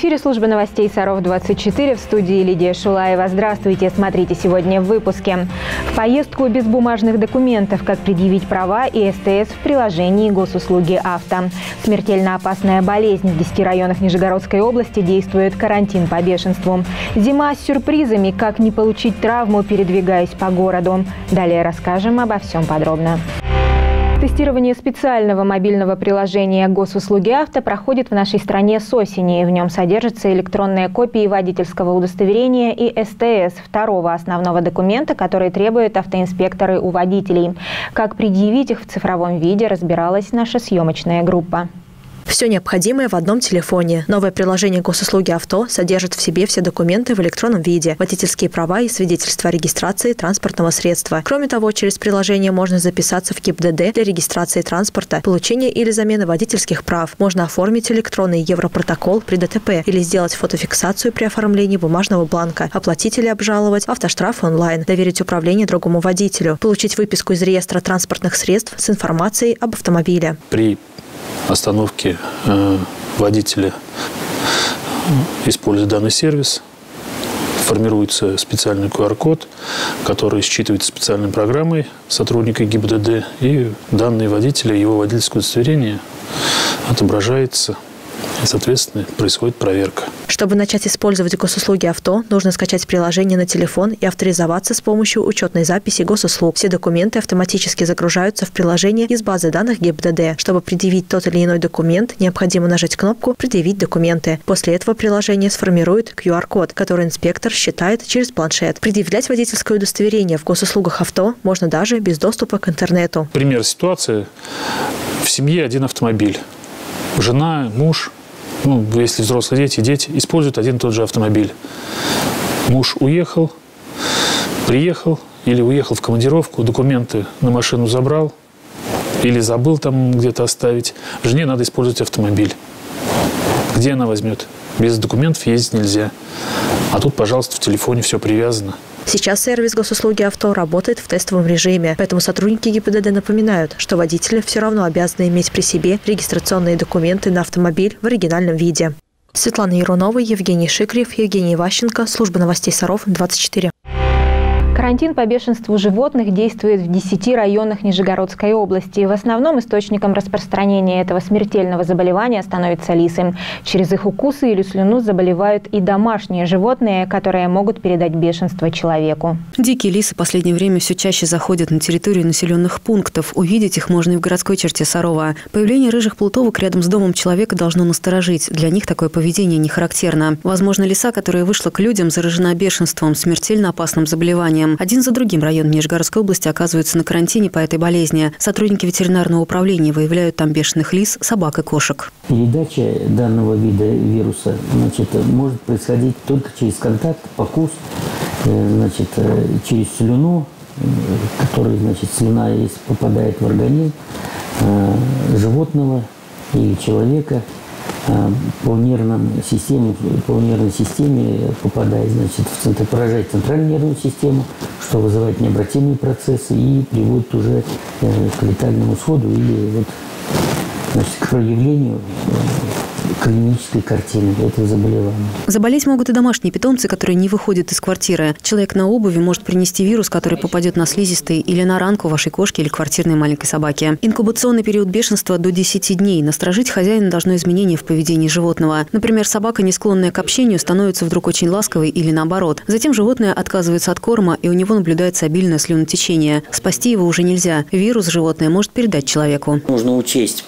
эфире служба новостей Саров-24 в студии Лидия Шулаева. Здравствуйте, смотрите сегодня в выпуске. В поездку без бумажных документов, как предъявить права и СТС в приложении госуслуги авто. Смертельно опасная болезнь в 10 районах Нижегородской области действует карантин по бешенству. Зима с сюрпризами, как не получить травму, передвигаясь по городу. Далее расскажем обо всем подробно. Тестирование специального мобильного приложения госуслуги авто проходит в нашей стране с осени. В нем содержатся электронные копии водительского удостоверения и СТС, второго основного документа, который требуют автоинспекторы у водителей. Как предъявить их в цифровом виде, разбиралась наша съемочная группа. Все необходимое в одном телефоне. Новое приложение госуслуги авто содержит в себе все документы в электронном виде, водительские права и свидетельства о регистрации транспортного средства. Кроме того, через приложение можно записаться в КИП-ДД для регистрации транспорта, получения или замены водительских прав. Можно оформить электронный европротокол при ДТП или сделать фотофиксацию при оформлении бумажного бланка, оплатить или обжаловать автоштраф онлайн, доверить управление другому водителю, получить выписку из реестра транспортных средств с информацией об автомобиле. При остановки э, водителя используя данный сервис. Формируется специальный QR-код, который считывается специальной программой сотрудника ГИБДД, и данные водителя, его водительское удостоверение отображается соответственно, происходит проверка. Чтобы начать использовать госуслуги авто, нужно скачать приложение на телефон и авторизоваться с помощью учетной записи госуслуг. Все документы автоматически загружаются в приложение из базы данных ГИБДД. Чтобы предъявить тот или иной документ, необходимо нажать кнопку «Предъявить документы». После этого приложение сформирует QR-код, который инспектор считает через планшет. Предъявлять водительское удостоверение в госуслугах авто можно даже без доступа к интернету. Пример ситуации. В семье один автомобиль. Жена, муж, ну, если взрослые дети, дети используют один и тот же автомобиль. Муж уехал, приехал или уехал в командировку, документы на машину забрал или забыл там где-то оставить. Жене надо использовать автомобиль. Где она возьмет? Без документов ездить нельзя. А тут, пожалуйста, в телефоне все привязано. Сейчас сервис госуслуги авто работает в тестовом режиме, поэтому сотрудники ГИБДД напоминают, что водители все равно обязаны иметь при себе регистрационные документы на автомобиль в оригинальном виде. Светлана Ярунова, Евгений Шикрев, Евгений Ващенко, служба новостей Саров, 24. Карантин по бешенству животных действует в 10 районах Нижегородской области. В основном источником распространения этого смертельного заболевания становятся лисы. Через их укусы или слюну заболевают и домашние животные, которые могут передать бешенство человеку. Дикие лисы в последнее время все чаще заходят на территорию населенных пунктов. Увидеть их можно и в городской черте Сарова. Появление рыжих плутовок рядом с домом человека должно насторожить. Для них такое поведение не характерно. Возможно, лиса, которая вышла к людям, заражена бешенством, смертельно опасным заболеванием. Один за другим район Нижегородской области оказываются на карантине по этой болезни. Сотрудники ветеринарного управления выявляют там бешеных лис, собак и кошек. Передача данного вида вируса значит, может происходить только через контакт, покус, э, значит, э, через слюну, э, который, значит, слюна, если попадает в организм животного или человека, по нервным системе, по нервной системе попадает значит, в центр, поражает центральную нервную систему, что вызывает необратимые процессы и приводит уже э, к летальному сходу или вот, значит, к проявлению э, клинической картины этого заболевания. Заболеть могут и домашние питомцы, которые не выходят из квартиры. Человек на обуви может принести вирус, который попадет на слизистый или на ранку вашей кошки или квартирной маленькой собаки. Инкубационный период бешенства до 10 дней. Насторожить хозяина должно изменение в поведении животного. Например, собака, не склонная к общению, становится вдруг очень ласковой или наоборот. Затем животное отказывается от корма, и у него наблюдается обильное слюнотечение. Спасти его уже нельзя. Вирус животное может передать человеку. Нужно учесть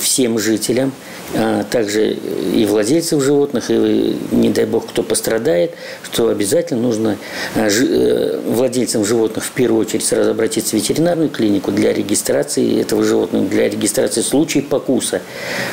всем жителям, а также и владельцев животных, и не дай бог, кто пострадает, что обязательно нужно а, э, владельцам животных в первую очередь сразу обратиться в ветеринарную клинику для регистрации этого животного, для регистрации случаев покуса,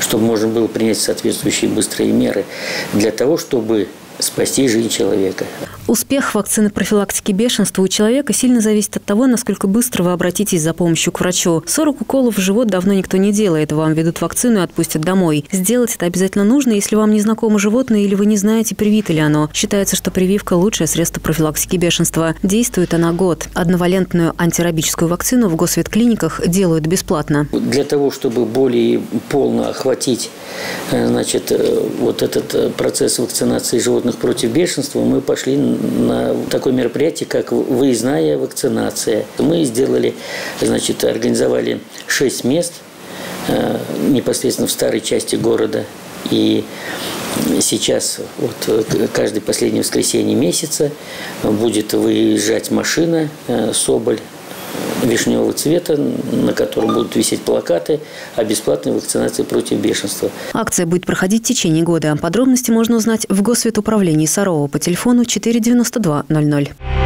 чтобы можно было принять соответствующие быстрые меры для того, чтобы спасти жизнь человека. Успех вакцины профилактики бешенства у человека сильно зависит от того, насколько быстро вы обратитесь за помощью к врачу. 40 уколов в живот давно никто не делает. Вам ведут вакцину и отпустят домой. Сделать это обязательно нужно, если вам не знакомо животное или вы не знаете, привито ли оно. Считается, что прививка – лучшее средство профилактики бешенства. Действует она год. Одновалентную антирабическую вакцину в госветклиниках делают бесплатно. Для того, чтобы более полно охватить э, значит, э, вот этот э, процесс вакцинации животных против бешенства, мы пошли на такое мероприятие, как выездная вакцинация. Мы сделали, значит, организовали шесть мест э, непосредственно в старой части города. И сейчас, вот э, каждое последнее воскресенье месяца будет выезжать машина э, «Соболь» вишневого цвета, на котором будут висеть плакаты о бесплатной вакцинации против бешенства. Акция будет проходить в течение года. Подробности можно узнать в Госветуправлении Сарова по телефону 49200.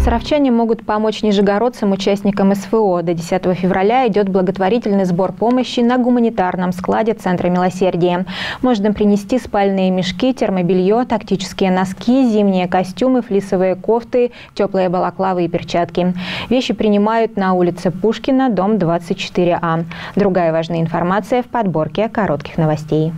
Саровчане могут помочь нижегородцам, участникам СВО. До 10 февраля идет благотворительный сбор помощи на гуманитарном складе Центра милосердия. Можно принести спальные мешки, термобелье, тактические носки, зимние костюмы, флисовые кофты, теплые балаклавы и перчатки. Вещи принимают на улице Пушкина, дом 24А. Другая важная информация в подборке коротких новостей.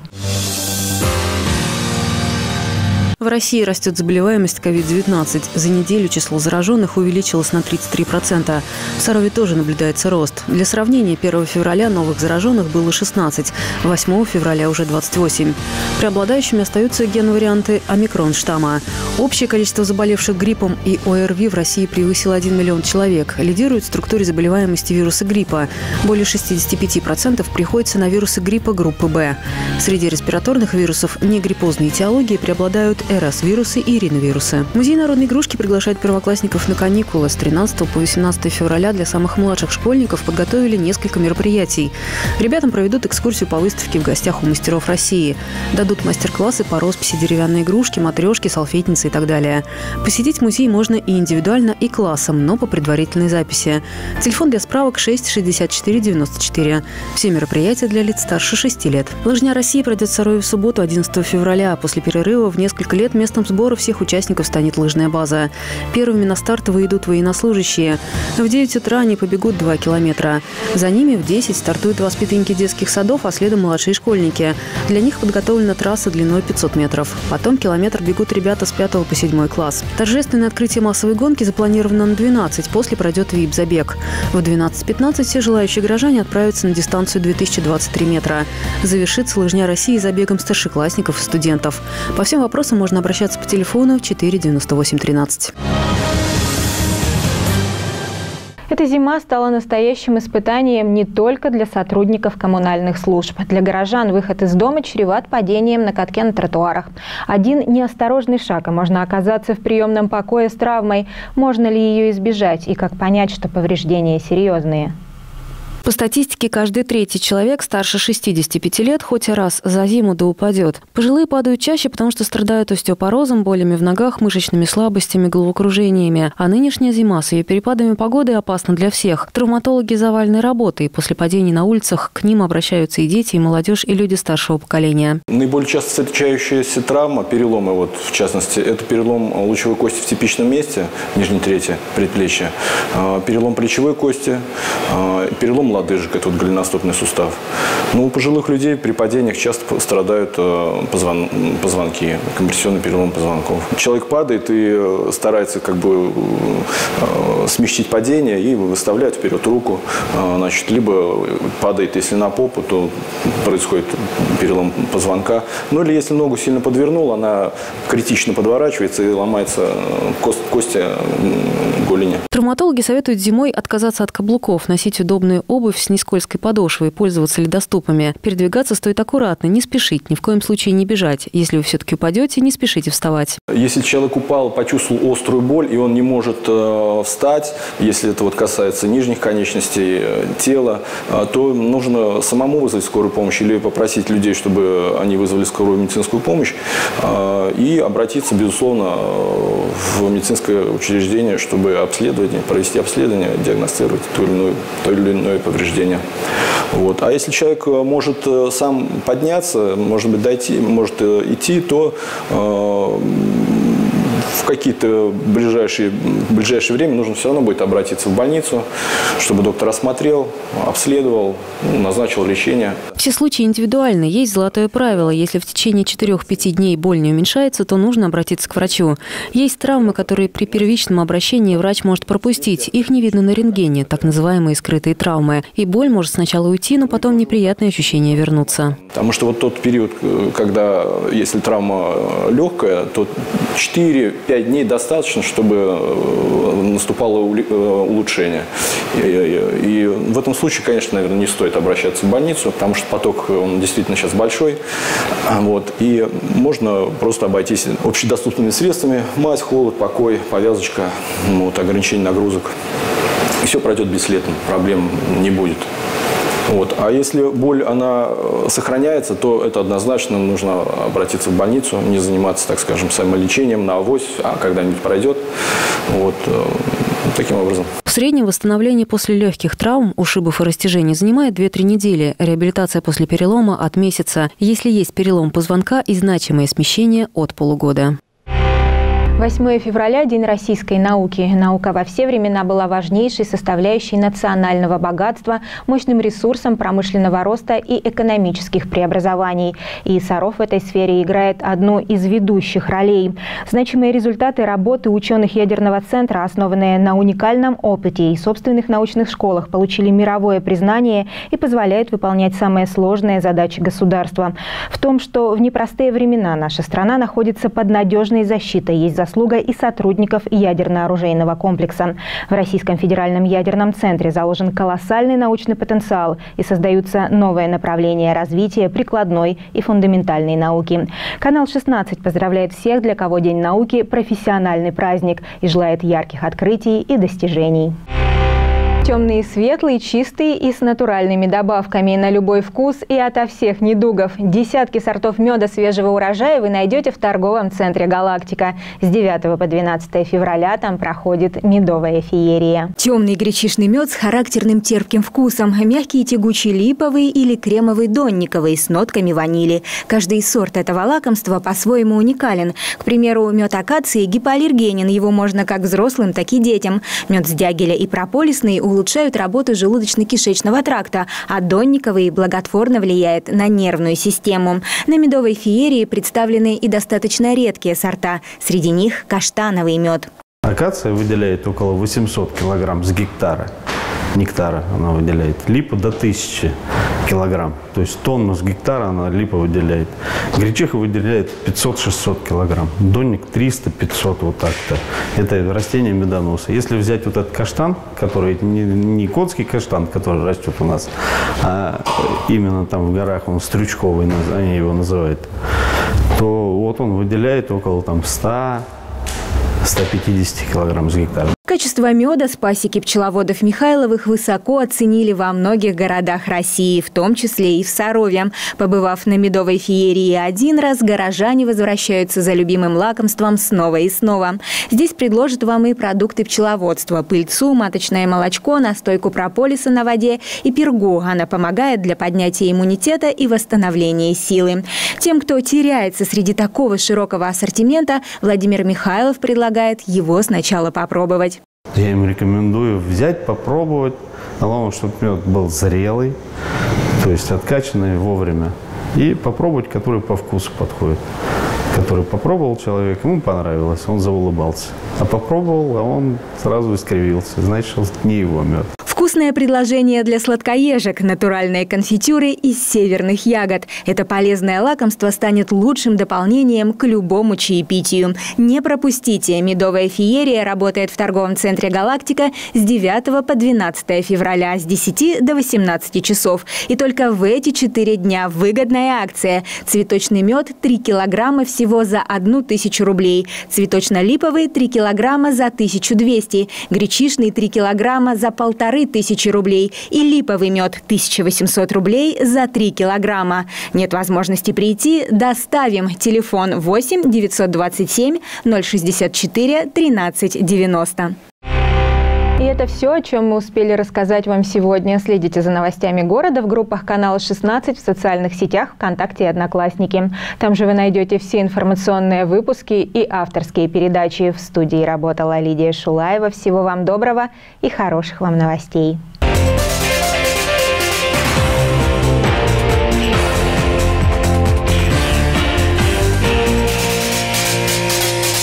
В России растет заболеваемость COVID-19. За неделю число зараженных увеличилось на 33%. В Сарове тоже наблюдается рост. Для сравнения, 1 февраля новых зараженных было 16, 8 февраля уже 28. Преобладающими остаются ген-варианты омикрон штамма. Общее количество заболевших гриппом и ОРВИ в России превысило 1 миллион человек. Лидирует в структуре заболеваемости вируса гриппа. Более 65% приходится на вирусы гриппа группы Б. Среди респираторных вирусов негриппозной этиологии преобладают РС-вирусы и риновирусы. Музей народной игрушки приглашает первоклассников на каникулы. С 13 по 18 февраля для самых младших школьников подготовили несколько мероприятий. Ребятам проведут экскурсию по выставке в гостях у мастеров России. Дадут мастер-классы по росписи деревянной игрушки, матрешки, салфетницы и так далее. Посетить музей можно и индивидуально, и классом, но по предварительной записи. Телефон для справок 6 64 94. Все мероприятия для лиц старше 6 лет. Лыжня России пройдет в Сарове в субботу 11 февраля. После перерыва в несколько лет местом сбора всех участников станет лыжная база. Первыми на старт выйдут военнослужащие. В 9 утра они побегут 2 километра. За ними в 10 стартуют воспитанники детских садов, а следом младшие школьники. Для них подготовлена трасса длиной 500 метров. Потом километр бегут ребята с 5 по 7 класс. Торжественное открытие массовой гонки запланировано на 12, после пройдет ВИП-забег. В 12.15 все желающие горожане отправятся на дистанцию 2023 метра. Завершится лыжня России забегом старшеклассников и студентов. По всем вопросам можно можно обращаться по телефону 49813. Эта зима стала настоящим испытанием не только для сотрудников коммунальных служб. Для горожан выход из дома чреват падением на катке на тротуарах. Один неосторожный шаг, и можно оказаться в приемном покое с травмой. Можно ли ее избежать и как понять, что повреждения серьезные? По статистике, каждый третий человек старше 65 лет хоть раз за зиму да упадет. Пожилые падают чаще, потому что страдают остеопорозом, болями в ногах, мышечными слабостями, головокружениями. А нынешняя зима с ее перепадами погоды опасна для всех. Травматологи завалены работой. После падений на улицах к ним обращаются и дети, и молодежь, и люди старшего поколения. Наиболее часто встречающаяся травма, переломы, вот, в частности, это перелом лучевой кости в типичном месте, нижней трети предплечья, а, перелом плечевой кости, а, перелом лодыжек, это вот голеностопный сустав. Но у пожилых людей при падениях часто страдают э, позвон, позвонки, компрессионный перелом позвонков. Человек падает и э, старается как бы э, смягчить падение и выставляет вперед руку. Значит, либо падает, если на попу, то происходит перелом позвонка. Ну или если ногу сильно подвернул, она критично подворачивается и ломается кость, кости голени. Травматологи советуют зимой отказаться от каблуков, носить удобную обувь обувь с нескользкой подошвой, пользоваться ледоступами. Передвигаться стоит аккуратно, не спешить, ни в коем случае не бежать. Если вы все-таки упадете, не спешите вставать. Если человек упал, почувствовал острую боль, и он не может э, встать, если это вот касается нижних конечностей э, тела, э, то нужно самому вызвать скорую помощь или попросить людей, чтобы они вызвали скорую медицинскую помощь э, и обратиться, безусловно, в медицинское учреждение, чтобы обследование, провести обследование, диагностировать то или иное, то или иное повреждения. Вот. А если человек э, может э, сам подняться, может быть, дойти, может э, идти, то в какие-то ближайшие, в ближайшее время нужно все равно будет обратиться в больницу, чтобы доктор осмотрел, обследовал, назначил лечение. Все случаи индивидуальны. Есть золотое правило. Если в течение 4-5 дней боль не уменьшается, то нужно обратиться к врачу. Есть травмы, которые при первичном обращении врач может пропустить. Их не видно на рентгене, так называемые скрытые травмы. И боль может сначала уйти, но потом неприятные ощущения вернуться. Потому что вот тот период, когда, если травма легкая, то 4-5 дней достаточно, чтобы э, наступало э, улучшение. И, и, в этом случае, конечно, наверное, не стоит обращаться в больницу, потому что поток, он действительно сейчас большой. Вот, и можно просто обойтись общедоступными средствами. Мазь, холод, покой, повязочка, вот, ограничение нагрузок. И все пройдет бесследно, проблем не будет. Вот. А если боль, она э, сохраняется, то это однозначно нужно обратиться в больницу, не заниматься, так скажем, самолечением на авось, а когда-нибудь пройдет. Вот. Э, таким образом. В среднем восстановление после легких травм, ушибов и растяжений занимает 2-3 недели. Реабилитация после перелома от месяца. Если есть перелом позвонка и значимое смещение от полугода. 8 февраля – День российской науки. Наука во все времена была важнейшей составляющей национального богатства, мощным ресурсом промышленного роста и экономических преобразований. И Саров в этой сфере играет одну из ведущих ролей. Значимые результаты работы ученых ядерного центра, основанные на уникальном опыте и собственных научных школах, получили мировое признание и позволяют выполнять самые сложные задачи государства. В том, что в непростые времена наша страна находится под надежной защитой, есть заслуга заслуга и сотрудников ядерно-оружейного комплекса. В Российском федеральном ядерном центре заложен колоссальный научный потенциал и создаются новые направления развития прикладной и фундаментальной науки. Канал 16 поздравляет всех, для кого День науки – профессиональный праздник и желает ярких открытий и достижений. Темные, светлые, чистые и с натуральными добавками на любой вкус и ото всех недугов. Десятки сортов меда свежего урожая вы найдете в торговом центре «Галактика». С 9 по 12 февраля там проходит медовая феерия. Темный гречишный мед с характерным терпким вкусом. Мягкий тягучий липовый или кремовый донниковый с нотками ванили. Каждый сорт этого лакомства по-своему уникален. К примеру, мед акации гипоаллергенен. Его можно как взрослым, так и детям. Мед с дягеля и прополисный улучшают работу желудочно-кишечного тракта, а донниковый благотворно влияет на нервную систему. На медовой феерии представлены и достаточно редкие сорта. Среди них каштановый мед. Акация выделяет около 800 килограмм с гектара нектара она выделяет. Липа до 1000 килограмм. То есть тонну с гектара она липа выделяет. Гречиха выделяет 500-600 килограмм. Донник 300-500 вот так-то. Это растение медоноса. Если взять вот этот каштан, который не, не котский каштан, который растет у нас, а именно там в горах, он стрючковый, они его называют, то вот он выделяет около там 100 150 килограмм с гектара. Качество меда с пасеки пчеловодов Михайловых высоко оценили во многих городах России, в том числе и в Сарове. Побывав на медовой феерии один раз, горожане возвращаются за любимым лакомством снова и снова. Здесь предложат вам и продукты пчеловодства – пыльцу, маточное молочко, настойку прополиса на воде и пергу. Она помогает для поднятия иммунитета и восстановления силы. Тем, кто теряется среди такого широкого ассортимента, Владимир Михайлов предлагает его сначала попробовать. Я им рекомендую взять, попробовать. Главное, чтобы мед был зрелый, то есть откачанный вовремя. И попробовать, который по вкусу подходит. Который попробовал человек, ему понравилось, он заулыбался. А попробовал, а он сразу искривился. Значит, не его мед. Вкусное предложение для сладкоежек – натуральные конфитюры из северных ягод. Это полезное лакомство станет лучшим дополнением к любому чаепитию. Не пропустите! Медовая феерия работает в торговом центре «Галактика» с 9 по 12 февраля с 10 до 18 часов. И только в эти четыре дня выгодная акция. Цветочный мед 3 килограмма всего за 1 тысячу рублей. Цветочно-липовый 3 килограмма за 1200. Гречишный 3 килограмма за полторы тысячи рублей и липовый мед 1800 рублей за 3 килограмма. Нет возможности прийти? Доставим. Телефон 8 927 064 13 90. И это все, о чем мы успели рассказать вам сегодня. Следите за новостями города в группах канала 16 в социальных сетях ВКонтакте и Одноклассники. Там же вы найдете все информационные выпуски и авторские передачи. В студии работала Лидия Шулаева. Всего вам доброго и хороших вам новостей.